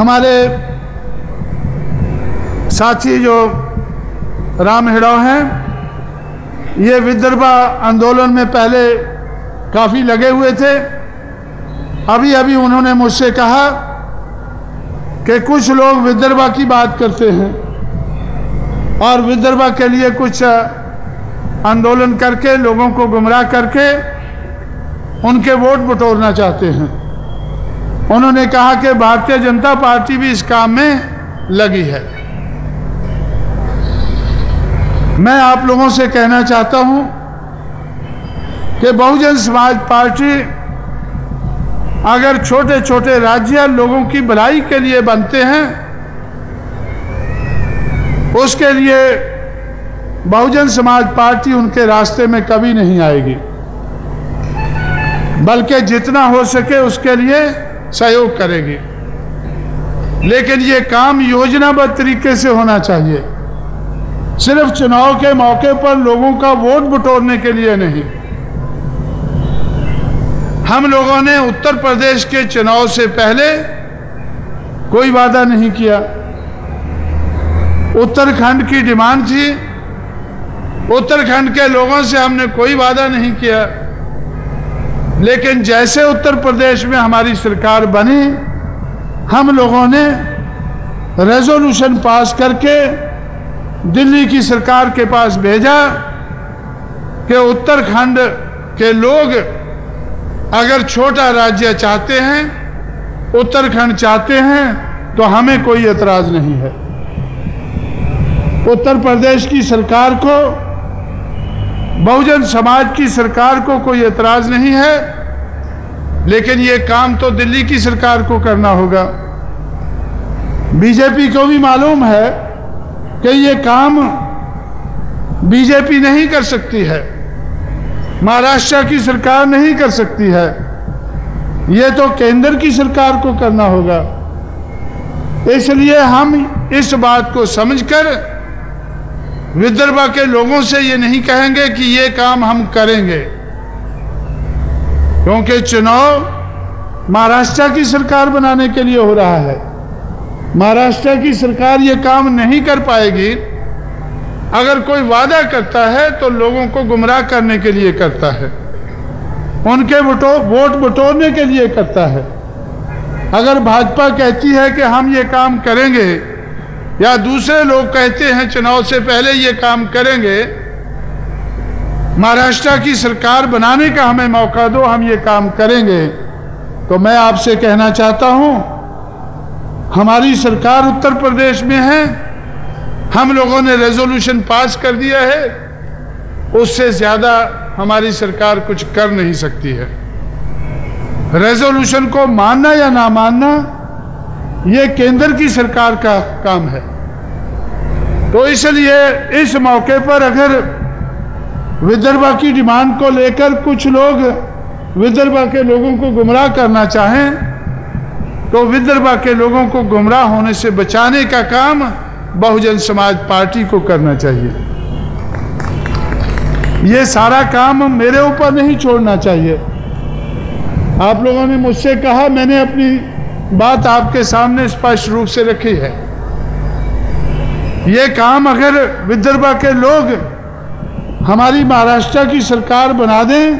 हमारे साथी जो राम हिड़ो हैं, ये विदर्भा आंदोलन में पहले काफ़ी लगे हुए थे। अभी अभी उन्होंने मुझसे कहा कि कुछ लोग विदर्भा की बात करते हैं और विदर्भा के लिए कुछ आंदोलन करके, लोगों को गुमराह करके उनके वोट बटोरना चाहते हैं। उन्होंने कहा कि भारतीय जनता पार्टी भी इस काम में लगी है। मैं आप लोगों से कहना चाहता हूँ कि बहुजन समाज पार्टी अगर छोटे छोटे राज्य लोगों की भलाई के लिए बनते हैं, उसके लिए बहुजन समाज पार्टी उनके रास्ते में कभी नहीं आएगी। बल्कि जितना हो सके उसके लिए सहयोग करेगी। लेकिन ये काम योजनाबद्ध तरीके से होना चाहिए। सिर्फ़ चुनाव के मौके पर लोगों का वोट बटोरने के लिए नहीं। हम लोगों ने उत्तर प्रदेश के चुनाव से पहले कोई वादा नहीं किया। उत्तराखंड की डिमांड थी। उत्तराखंड के लोगों से हमने कोई वादा नहीं किया। लेकिन जैसे उत्तर प्रदेश में हमारी सरकार बनी, हम लोगों ने रेजोल्यूशन पास करके दिल्ली की सरकार के पास भेजा कि उत्तराखंड के लोग अगर छोटा राज्य चाहते हैं, उत्तराखंड चाहते हैं तो हमें कोई एतराज़ नहीं है। उत्तर प्रदेश की सरकार को बहुजन समाज की सरकार को कोई एतराज़ नहीं है, लेकिन ये काम तो दिल्ली की सरकार को करना होगा। बीजेपी को भी मालूम है कि ये काम बीजेपी नहीं कर सकती है, महाराष्ट्र की सरकार नहीं कर सकती है। ये तो केंद्र की सरकार को करना होगा। इसलिए हम इस बात को समझकर विदर्भा के लोगों से ये नहीं कहेंगे कि ये काम हम करेंगे। क्योंकि चुनाव महाराष्ट्र की सरकार बनाने के लिए हो रहा है। महाराष्ट्र की सरकार ये काम नहीं कर पाएगी। अगर कोई वादा करता है तो लोगों को गुमराह करने के लिए करता है। उनके वोटो, वोट बटोरने के लिए करता है। अगर भाजपा कहती है कि हम ये काम करेंगे या दूसरे लोग कहते हैं, चुनाव से पहले ये काम करेंगे। महाराष्ट्र की सरकार बनाने का हमें मौका दो, हम ये काम करेंगे। तो मैं आपसे कहना चाहता हूँ, हमारी सरकार उत्तर प्रदेश में है, हम लोगों ने रेजोल्यूशन पास कर दिया है, उससे ज़्यादा हमारी सरकार कुछ कर नहीं सकती है। रेजोल्यूशन को मानना या ना मानना ये केंद्र की सरकार का काम है। तो इसलिए इस मौके पर अगर विदर्भा की डिमांड को लेकर कुछ लोग विदर्भा के लोगों को गुमराह करना चाहें तो विदर्भा के लोगों को गुमराह होने से बचाने का काम बहुजन समाज पार्टी को करना चाहिए। ये सारा काम मेरे ऊपर नहीं छोड़ना चाहिए। आप लोगों ने मुझसे कहा, मैंने अपनी बात आपके सामने स्पष्ट रूप से रखी है। ये काम अगर विदर्भा के लोग हमारी महाराष्ट्र की सरकार बना दें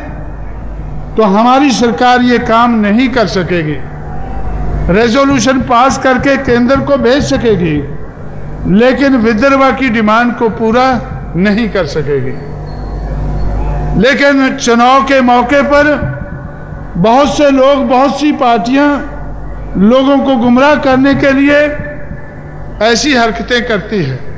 तो हमारी सरकार ये काम नहीं कर सकेगी। रेजोल्यूशन पास करके केंद्र को भेज सकेगी, लेकिन विदर्भा की डिमांड को पूरा नहीं कर सकेगी। लेकिन चुनाव के मौके पर बहुत से लोग, बहुत सी पार्टियाँ लोगों को गुमराह करने के लिए ऐसी हरकतें करती है।